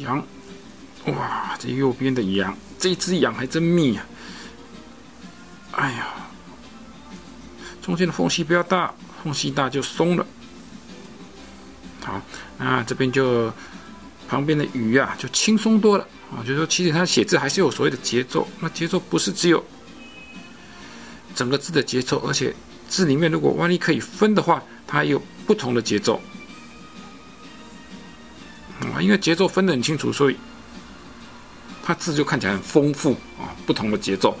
羊，哇，这右边的羊，这只羊还真密啊！哎呀，中间的缝隙不要大，缝隙大就松了。好，那这边就旁边的鱼啊，就轻松多了啊。就是说，其实它写字还是有所谓的节奏，那节奏不是只有整个字的节奏，而且字里面如果万一可以分的话，它还有不同的节奏因为节奏分得很清楚，所以它字就看起来很丰富啊，不同的节奏。